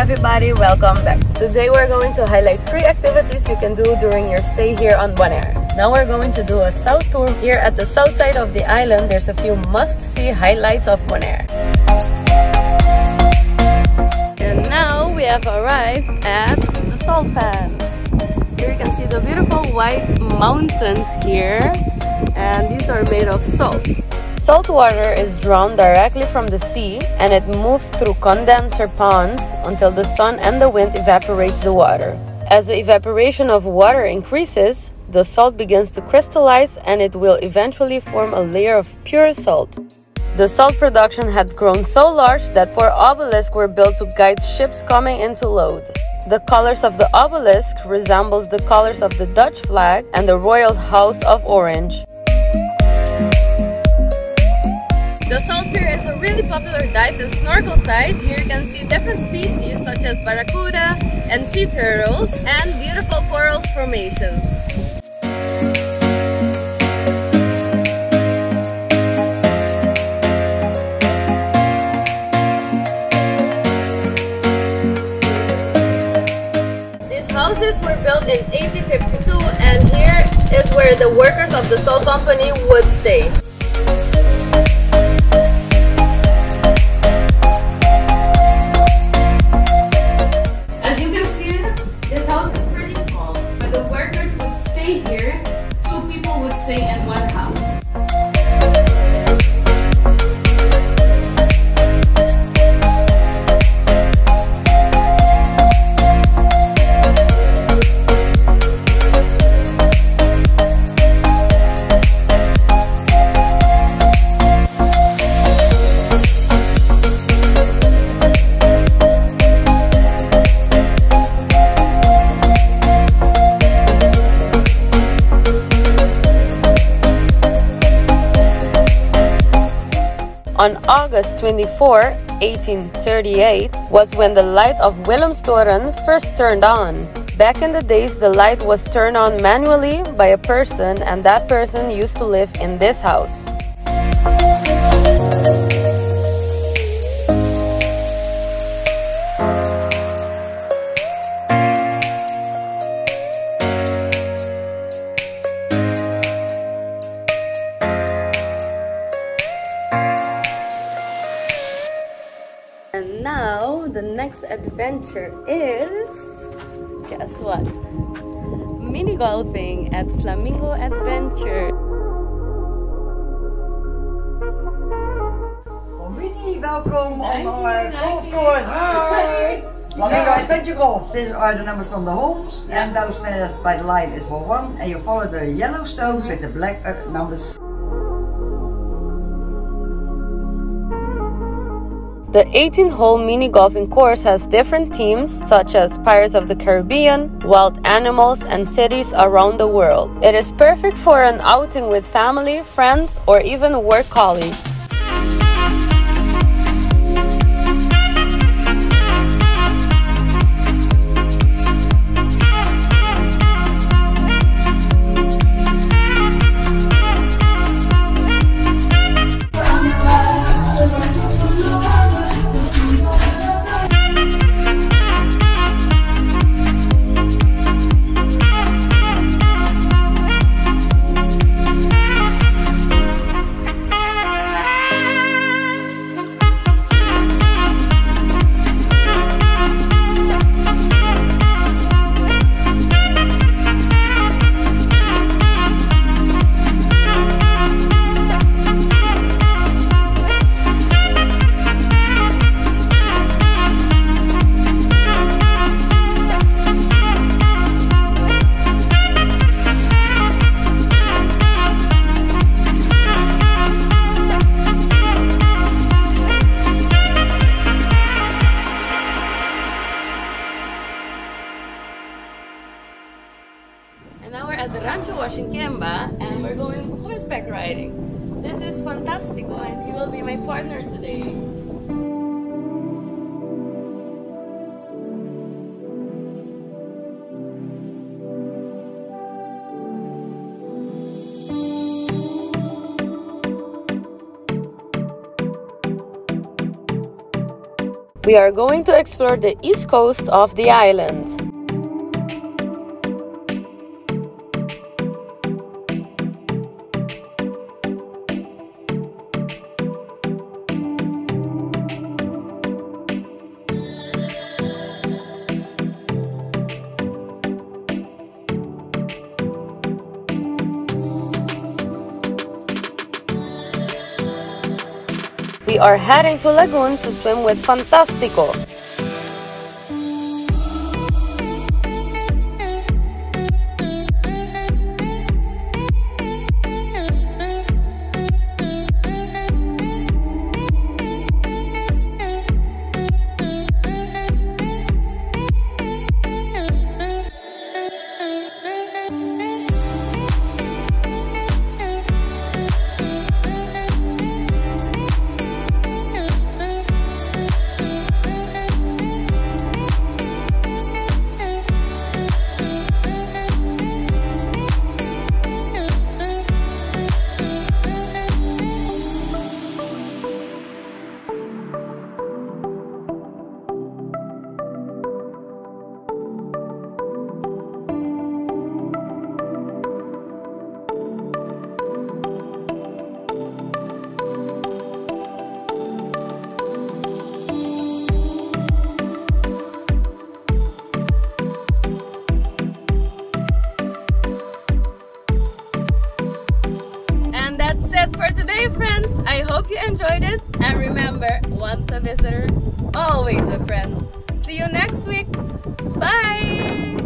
everybody, welcome back. Today we're going to highlight three activities you can do during your stay here on Bonaire. Now we're going to do a south tour. Here at the south side of the island, there's a few must-see highlights of Bonaire. And now we have arrived at the salt pans. Here you can see the beautiful white mountains here and these are made of salt. Salt water is drawn directly from the sea and it moves through condenser ponds until the sun and the wind evaporates the water. As the evaporation of water increases, the salt begins to crystallize and it will eventually form a layer of pure salt. The salt production had grown so large that four obelisks were built to guide ships coming into load. The colors of the obelisk resembles the colors of the Dutch flag and the royal house of Orange. The salt pier is a really popular dive and snorkel site. Here you can see different species such as barracuda and sea turtles and beautiful coral formations. These houses were built in 1852 and here is where the workers of the salt company would stay. On August 24, 1838, was when the light of Willemstoren first turned on. Back in the days, the light was turned on manually by a person, and that person used to live in this house. Adventure is guess what mini golfing at flamingo adventure oh, Mini, welcome on our golf course. Hi! Flamingo Adventure Golf. These are the numbers from the holes, yeah. and downstairs by the line is hole one, and you follow the yellow stones with the black uh, numbers The 18-hole mini golfing course has different themes such as Pirates of the Caribbean, wild animals, and cities around the world. It is perfect for an outing with family, friends, or even work colleagues. My partner today. We are going to explore the east coast of the island. We are heading to Lagoon to swim with Fantastico. That's it for today, friends. I hope you enjoyed it. And remember, once a visitor, always a friend. See you next week. Bye!